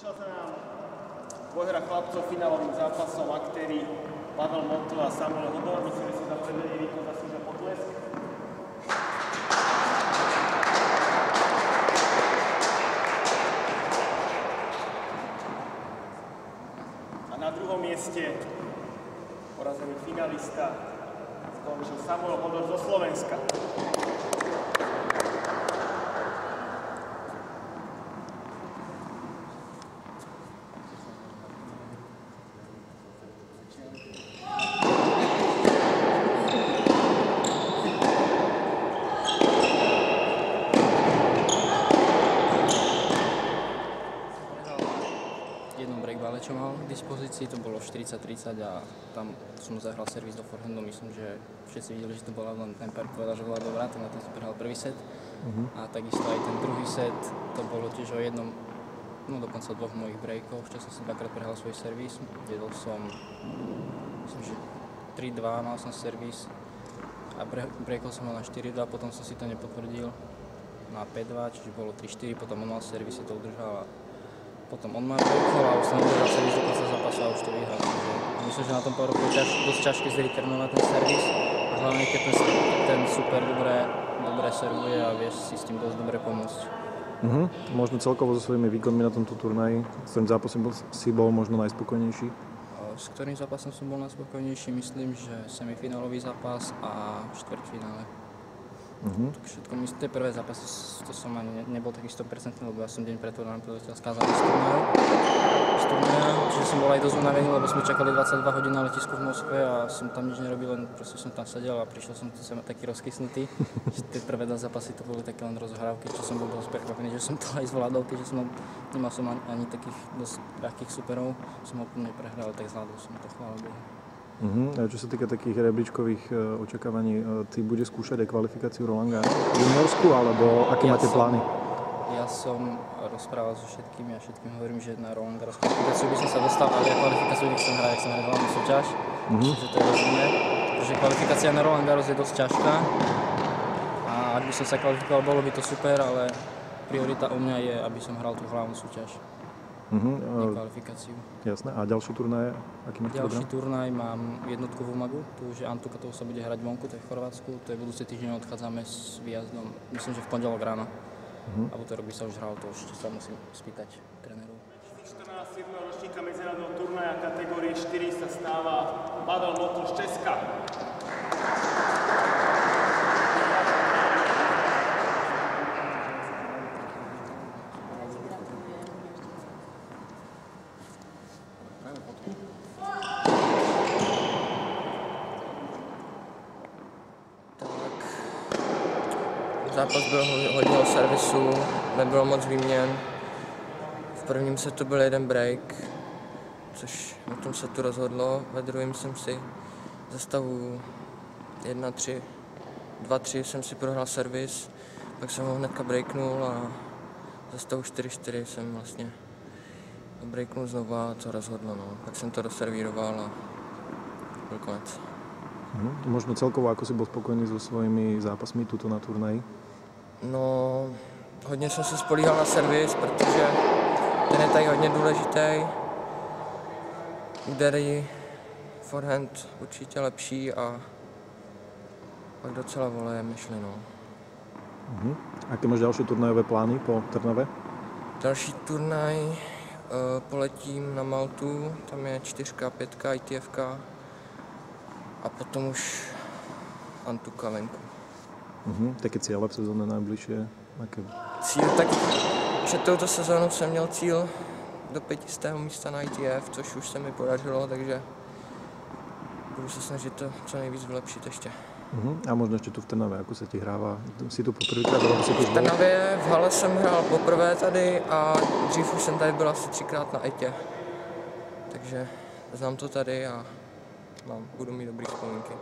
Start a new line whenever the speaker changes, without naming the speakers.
Končila sa nám dvojhra chlapcov finálovým zápasom aktéry Pavel Motl a Samuel Hudor. Myslím, že si za predvedení výkon zaslúžia potlesk. A na druhom mieste porazený finalista skončil Samuel Hodor zo Slovenska.
Breakbale, čo mal k dispozícii, to bolo 40-30 a tam som zahral servis do forehandu, myslím, že všetci videli, že to bola len ten per povedal, že bola dobrá, tak na som prehral prvý set. A takisto aj ten druhý set, to bolo tiež o jednom, no dokonca dvoch mojich breakov, čo som si dvakrát prehral svoj servis, viedol som, myslím, že 3-2 mal som servis a bre- breakol som ho na 4-2, potom som si to nepotvrdil na 5-2, čiže bolo 3-4, potom on mal servis, si to udržal a potom on ma breakol a už som servis do konca zápasu a už to vyhral. Takže myslím, že na tom powerku je ťaž, dosť ťažké zreturnovať ten servis a hlavne keď ten, ten super dobre, dobre servuje a vieš si s tým dosť dobre pomôcť.
Mhm. Možno celkovo so svojimi výkonmi na tomto turnaji, s ktorým zápasom bol, si bol možno najspokojnejší.
S ktorým zápasom som bol najspokojnejší, myslím, že semifinálový zápas a štvrťfinále.
Mhm.
Tak všetko, myslím, tie prvé zápasy, to som ani ne, nebol taký 100%, lebo ja som deň preto nám priletel skázaný z turnaja, z turnaja, čiže som bol aj dosť unavený, lebo sme čakali 22 hodín na letisku v Moskve a som tam nič nerobil, len proste som tam sedel a prišiel som sem taký rozkysnutý, tie prvé dva zápasy to boli také len rozhrávky, čo som bol dosť prekvapený, že som to aj zvládol, keďže som nemal som ani, ani takých dosť ľahkých superov, som ho úplne prehral, tak zvládol som to, chvála Bohu.
Mhm. A čo sa týka takých rebríčkových e, očakávaní, e, ty budeš skúšať aj kvalifikáciu Roland Garros juniorsku, alebo aké
Ja
máte
som-
plány?
Ja som rozprával so všetkými a všetkým hovorím, že na Roland Garros kvalifikáciu by som sa dostal, ale ja kvalifikáciu nechcem hrať, chcem hrať hlavnú súťaž.
Mhm.
Myslím, že to je rozumné, pretože kvalifikácia na Roland Garros je dosť ťažká a ak by som sa kvalifikoval, bolo by to super, ale priorita u mňa je, aby som hral tú hlavnú súťaž,
Mhm.
nie
e,
kvalifikáciu.
Jasné. A ďalšie turnaje, aký máte
Ďalší
program?
turnaj mám jednotku v Umagu, tu už je Antuka, to už sa bude hrať vonku, to je v Chorvátsku, to je budúci týždeň odchádzame s výjazdom, myslím, že v pondelok ráno. A v útorok by sa už hral, to už sa musím spýtať trénerov.
14. ročníka medzinárodného turnaja kategórie 4 sa stáva Pavel Motl z Česka.
Zápas byl ho- hodně o servisu, nebylo moc výměn. V prvním setu byl jeden break, což na tom setu rozhodlo. Ve druhém jsem si za stavu 1-3, 2-3 jsem si prohrál servis, pak jsem ho hnedka breaknul a za stavu 4-4 jsem vlastně breaknul znovu a to rozhodlo. No. Pak jsem to doservíroval a byl konec.
Mhm. Možno celkovo, ako si bol spokojný so svojimi zápasmi tuto na turnaji?
No, hodně jsem se spolíhal na servis, protože ten je tady hodně důležitý. Údery, forehand určitě lepší a pak docela volejem myšli, no.
Mhm. Aké máš ďalšie turnajové plány po Trnave?
Další turnaj uh, poletím na Maltu, tam je čtyřka, pětka, ITFK a potom už Antuka venku.
Mhm. Také ciele v sezóne najbližšie? Aké?
Cíl, tak před touto sezónou jsem měl cíl do pětistého místa na ITF, což už se mi podařilo, takže budu se snažit to co nejvíc vylepšit ještě.
Mhm. A možno ešte tu v Trnave, ako sa ti hráva? Si tu tu už
V? Trnavě v hale jsem hrál poprvé tady a dřív už jsem tady byl asi třikrát na ITě. Takže znám to tady a mám, budu mít dobrý vzpomínky.